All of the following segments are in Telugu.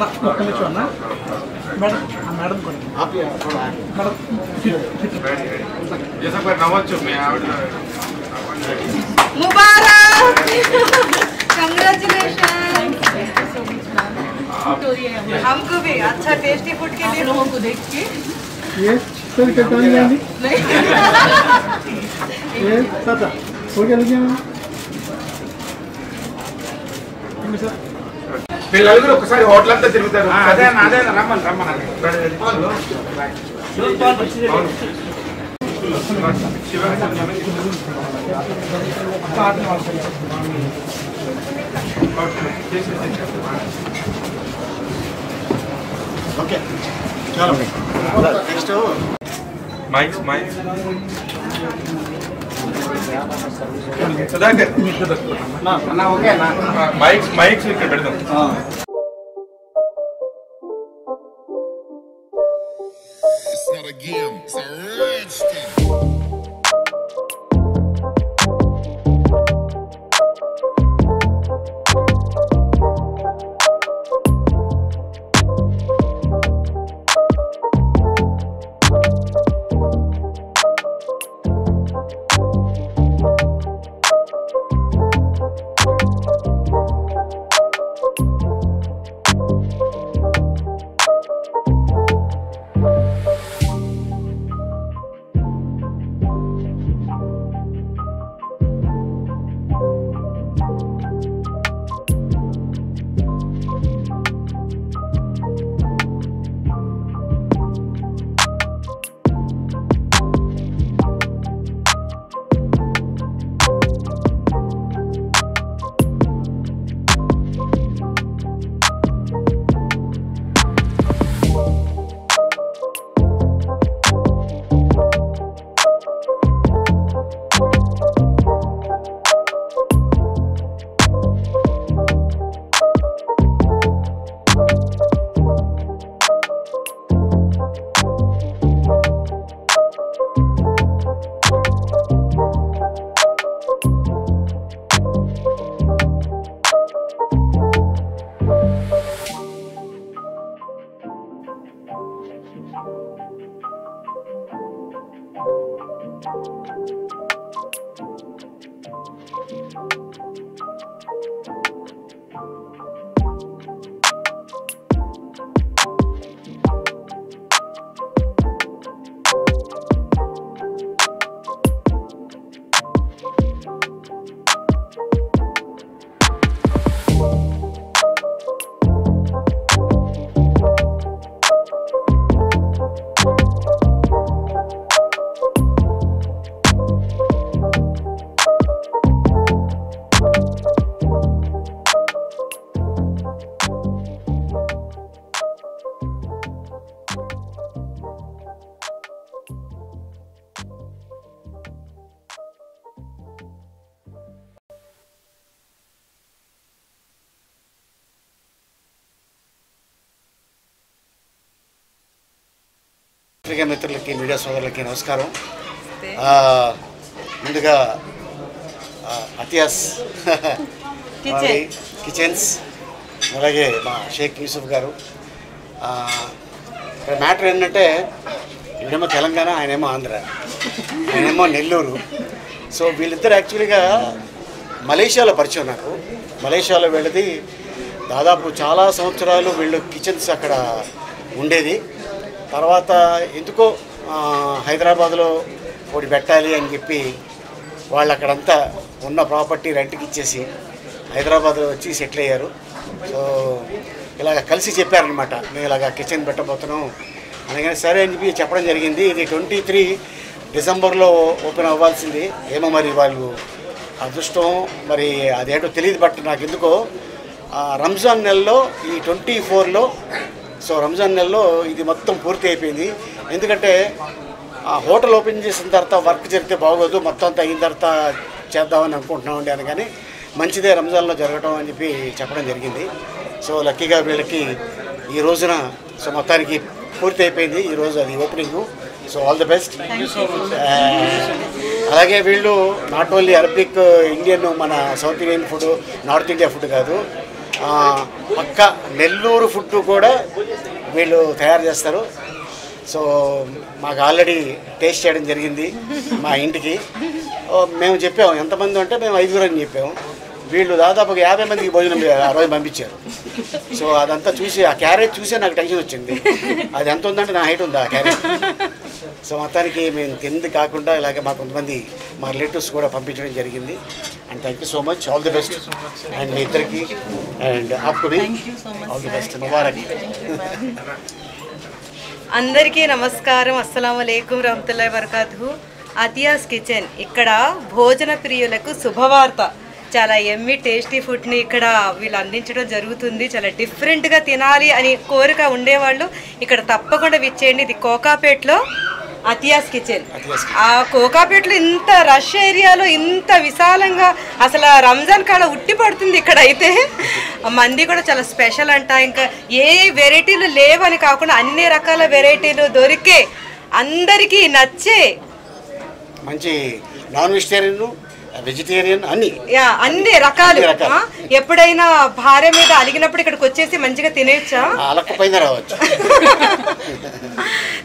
అన్న ఒక్క నిమిషం అన్న మేడం ఆ మేడం కొన్ని మేడం जैसा कोई नमस्ते मैं आविड मुबारक कंग्रेचुलेशन हमको भी अच्छा टेस्टी फूड के लिए लोगों को देख के ఏ సరే ఇక్కడ పని చేయండి ఏ సార్ ఓకే వెళ్ళి సార్ మీరు నలుగురు ఒకసారి హోటల్ అంతా తిరుగుతారు అదే అన్న, అదే రమ్మని రమ్మని ఓకే చాలా next mikes mikes Sudhakar mikes mikes ఇక్కడ పెడదాం. పత్రికా మిత్రులకి మీడియా సోదరులకి నమస్కారం. ముందుగా అతియాస్ కిచెన్స్ అలాగే మా షేక్ యూసుఫ్ గారు. ఇక్కడ మ్యాటర్ ఏంటంటే ఈయనేమో తెలంగాణ ఆయనేమో ఆంధ్ర ఆయనేమో నెల్లూరు. సో వీళ్ళిద్దరు యాక్చువల్గా మలేషియాలో పరిచయం నాకు. మలేషియాలో వెళ్ళింది దాదాపు చాలా సంవత్సరాలు వీళ్ళు కిచెన్స్ అక్కడ ఉండేది. తర్వాత ఎందుకో హైదరాబాద్లో ఒకటి పెట్టాలి అని చెప్పి వాళ్ళు అక్కడంతా ఉన్న ప్రాపర్టీ రెంట్కి ఇచ్చేసి హైదరాబాద్లో వచ్చి సెటిల్ అయ్యారు. సో ఇలాగ కలిసి చెప్పారనమాట మేము ఇలాగ కిచెన్ పెట్టబోతున్నాం. అనగానే సరే అని చెప్పి చెప్పడం జరిగింది. ఇది ట్వంటీ త్రీ డిసెంబర్లో ఓపెన్ అవ్వాల్సింది. ఏమో మరి వాళ్ళు అదృష్టం మరి అదేంటో తెలియదు బట్ నాకు ఎందుకో రంజాన్ నెలలో ఈ ట్వంటీ ఫోర్లో సో రంజాన్ నెలలో ఇది మొత్తం పూర్తి అయిపోయింది. ఎందుకంటే ఆ హోటల్ ఓపెన్ చేసిన తర్వాత వర్క్ జరిగితే బాగోదు మొత్తం అంతా అయిన తర్వాత చేద్దామని అనుకుంటున్నామండి అని కానీ మంచిదే రంజాన్లో జరగటం అని చెప్పి చెప్పడం జరిగింది. సో లక్కీగా వీళ్ళకి ఈ రోజున సో మొత్తానికి పూర్తి అయిపోయింది. ఈ రోజు అది opening. So all the best. అలాగే వీళ్ళు నాట్ ఓన్లీ అరబిక్ ఇండియన్ మన south Indian food north India food కాదు పక్క నెల్లూరు ఫుడ్ కూడా వీళ్ళు తయారు చేస్తారు. సో మాకు ఆల్రెడీ టేస్ట్ చేయడం జరిగింది మా ఇంటికి. మేము చెప్పాము ఎంతమంది అంటే మేము ఐదుగురు అని చెప్పాము. వీళ్ళు దాదాపు యాభై మందికి భోజనం ఆ రోజు పంపించారు. సో అదంతా చూసి ఆ క్యారేజ్ చూసే నాకు టెన్షన్ వచ్చింది. అది ఎంత ఉందంటే నా హైట్ ఉంది ఆ క్యారేజ్ సో మొత్తానికి మేము తింది కాకుండా ఇలాగ మా కొంతమంది మా రిలేటివ్స్ కూడా పంపించడం జరిగింది. And thank you so much all the best and మీ ఇద్దరికి. And to all the best Mubarak. అందరికీ నమస్కారం. అస్సలం అయికం రహమతుల్లా వరకాతు అతియాస్ కిచెన్. ఇక్కడ భోజన ప్రియులకు శుభవార్త. చాలా ఎమ్మి టేస్టీ ఫుడ్ని ఇక్కడ వీళ్ళు అందించడం జరుగుతుంది. చాలా డిఫరెంట్గా తినాలి అని కోరిక ఉండేవాళ్ళు. ఇక్కడ తప్పకుండా విచ్చేయండి. ఇది కోకాపేట్లో. అతియాస్ కిచెన్. ఆ కోకాపేటలో ఇంత రష్ ఏరియాలో ఇంత విశాలంగా అసలు రంజాన్ కాడ ఉట్టి పడుతుంది ఇక్కడ అయితే మంది కూడా చాలా స్పెషల్ అంట. ఇంకా ఏ వెరైటీలు లేవని కాకుండా అన్ని రకాల వెరైటీలు దొరికే అందరికీ నచ్చే మంచి నాన్ వెజిటేరియన్ వెజిటేరియన్ అన్ని. యా అన్ని రకాలు. ఎప్పుడైనా భార్య మీద అలిగినప్పుడు ఇక్కడికి వచ్చేసి మంచిగా తినేయచ్చా అలకపోయినా రావచ్చు.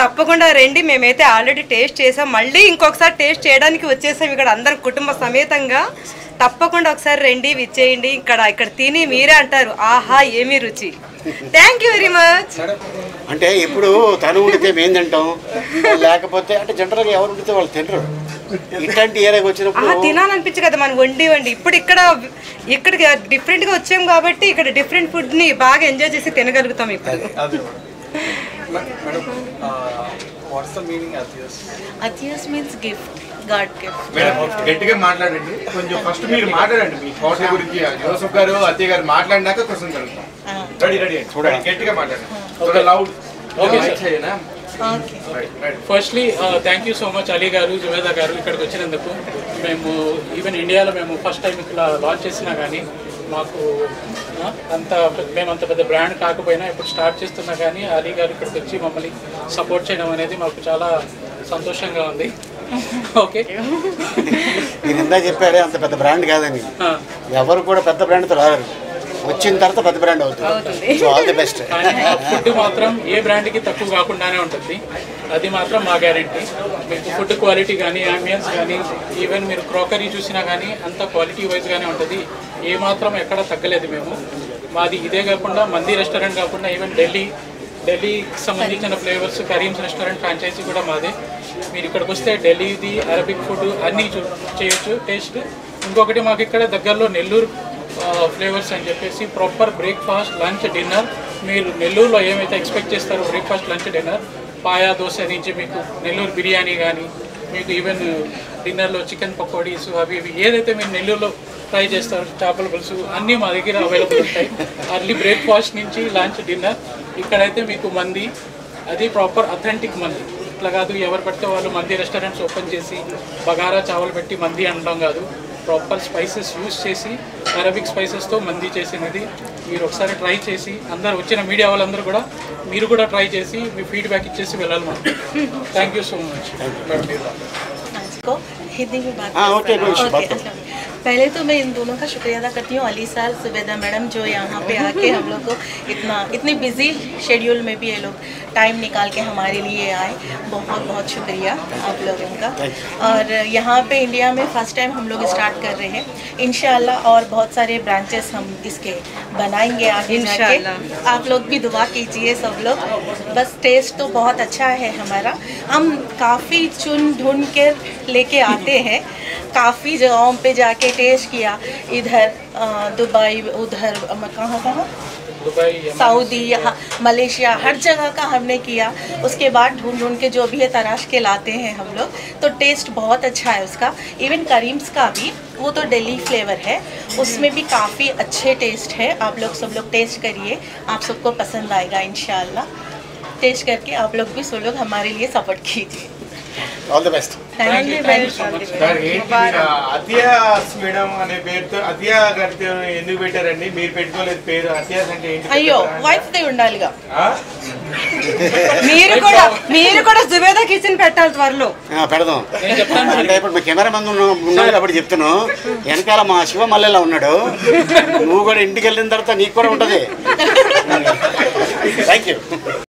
తప్పకుండా రండి మేమైతే ఆల్రెడీ టేస్ట్ చేసాం. మళ్ళీ ఇంకొకసారి టేస్ట్ చేయడానికి వచ్చేసాం ఇక్కడ అందరం కుటుంబ సమేతంగా. తప్పకుండా ఒకసారి రండి విచ్చేయండి ఇక్కడ ఇక్కడ తిని మీరే అంటారు. ఆహా ఏమి రుచి. థ్యాంక్ యూ వెరీ మచ్ అంటే ఇప్పుడు తను ఉండితే మేము తింటాం. లేకపోతే అంటే జనరల్గా ఎవరు ఉండితే వాళ్ళు తినరు. ఇట్లాంటి ఏరియాకి వచ్చినప్పుడు తినాలనిపించు కదా మనం వండి వండి. ఇప్పుడు ఇక్కడ ఇక్కడికి డిఫరెంట్గా వచ్చాం కాబట్టి ఇక్కడ డిఫరెంట్ ఫుడ్ని బాగా ఎంజాయ్ చేసి తినగలుగుతాం ఇప్పుడు. గట్టిగా మాట్లాడండి. కొంచెం ఫస్ట్ మీరు మాట్లాడండి. మీ హోటల్ గురించి జోసఫ్ గారు అత్తయ్య గారు మాట్లాడినాక క్వశ్చన్ కలుగుతాం. రెడీ రెడీ చూడండి. గట్టిగా మాట్లాడండి. Loud. Firstly thank you so much Ali గారు జువేదా గారు ఇక్కడికి వచ్చినందుకు. మేము ఈవెన్ ఇండియాలో మేము ఫస్ట్ టైం ఇక్కడ లాంచ్ చేసినా కానీ మాకు అంత మేము అంత పెద్ద బ్రాండ్ కాకపోయినా ఇప్పుడు స్టార్ట్ చేస్తున్నా కానీ అలీ గారు ఇక్కడికి వచ్చి మమ్మల్ని సపోర్ట్ చేయడం అనేది మాకు చాలా సంతోషంగా ఉంది. ఓకే మీరు ఇందా చెప్పారే అంత పెద్ద బ్రాండ్ కాదని. ఎవరు కూడా పెద్ద బ్రాండ్తో రారు. వచ్చిన తర్వాత పెద్ద బ్రాండ్ అవుతుంది. So all the best food మాత్రం ఏ బ్రాండ్కి తక్కువ కాకుండానే ఉంటుంది. అది మాత్రం మా గ్యారెంటీ మీకు ఫుడ్ క్వాలిటీ కానీ అంబియన్స్ కానీ ఈవెన్ మీరు క్రాకరీ చూసినా కానీ అంత క్వాలిటీ వైజ్గానే ఉంటుంది. ఏ మాత్రం ఎక్కడ తగ్గలేదు మేము. మాది ఇదే కాకుండా మంది రెస్టారెంట్ కాకుండా ఈవెన్ ఢిల్లీ ఢిల్లీకి సంబంధించిన ఫ్లేవర్స్ కరీమ్స్ రెస్టారెంట్ ఫ్రాంచైజీ కూడా మాదే. మీరు ఇక్కడికి వస్తే ఢిల్లీది అరబిక్ ఫుడ్ అన్నీ చూ చేయొచ్చు. టేస్ట్ ఇంకొకటి మాకు ఇక్కడ దగ్గరలో నెల్లూరు ఫ్లేవర్స్ అని చెప్పేసి ప్రాపర్ బ్రేక్ఫాస్ట్ లంచ్ డిన్నర్ మీరు నెల్లూరులో ఏమైతే ఎక్స్పెక్ట్ చేస్తారో breakfast lunch dinner paya dosa నుంచి మీకు నెల్లూరు బిర్యానీ కానీ మీకు ఈవెన్ డిన్నర్లో చికెన్ పకోడీస్ అవి ఇవి ఏదైతే మీరు నెల్లూరులో ట్రై చేస్తారు చేపల పులుసు అన్నీ మా దగ్గర అవైలబుల్ ఉంటాయి. అర్లీ బ్రేక్ఫాస్ట్ నుంచి లంచ్ డిన్నర్ ఇక్కడైతే మీకు మంది అది ప్రాపర్ అథెంటిక్ మంది. ఇట్లా కాదు ఎవరు పడితే వాళ్ళు మంది రెస్టారెంట్స్ ఓపెన్ చేసి బగారా చావలు పెట్టి మంది అనడం కాదు. ప్రాపర్ స్పైసెస్ యూస్ చేసి అరబిక్ స్పైసెస్తో మంది చేసినది. మీరు ఒకసారి ట్రై చేసి అందరు వచ్చిన మీడియా వాళ్ళందరూ కూడా మీరు కూడా ట్రై చేసి మీ ఫీడ్బ్యాక్ ఇచ్చేసి వెళ్ళాలి మనం. థ్యాంక్ యూ సో మచ్ को पहले तो मैं इन दोनों का शुक्रिया अदा करती हूँ। अली साल सुबेदा मैडम जो यहाँ पे आके हम लोग को इतना इतने बिज़ी शेड्यूल में भी ये लोग टाइम निकाल के हमारे लिए आए। बहुत बहुत शुक्रिया आप लोगों का और यहाँ पे इंडिया में फ़र्स्ट टाइम हम लोग स्टार्ट कर रहे हैं। इनशाला और बहुत सारे ब्रांचेस हम इसके बनाएँगे आगे इंशाल्लाह। जाके आप लोग भी दुआ कीजिए सब लोग। बस टेस्ट तो बहुत अच्छा है हमारा। हम काफ़ी चुन ढूंढ कर लेके आते हैं। काफ़ी जगहों पे जाके टेस्ट किया। इधर दुबई उधर कहाँ कहाँ? सऊदी यहाँ मलेशिया हर जगह का हमने किया। उसके बाद ढूंढ ढूंढ के जो भी है तराश के लाते हैं हम लोग। तो टेस्ट बहुत अच्छा है उसका। इवन करीम्स का भी वो तो दिल्ली फ्लेवर है। उसमें भी काफ़ी अच्छे टेस्ट है। आप लोग सब लोग टेस्ट करिए। आप सबको पसंद आएगा इन टेस्ट करके आप लोग भी सब लोग हमारे लिए सपोर्ट कीजिए। ఆల్ ది బెస్ట్ అనే పేరుతో అతియా గారితో ఎందుకు పెట్టారండి? మీరు పెట్టుకోలేదు పేరు. అంటే ఏంటి? అయ్యో వైఫ్ ఉండాలిగా. మీరు కూడా మీరు కూడా జుబేదా కిచెన్ పెట్టాలి త్వరలో. పెడదాం. ఇప్పుడు కెమెరా మందు ఉన్నాం అప్పుడు చెప్తున్నాం. వెనకాల మా శివ మల్లెలా ఉన్నాడు. నువ్వు కూడా ఇంటికి వెళ్ళిన తర్వాత నీకు కూడా ఉంటుంది.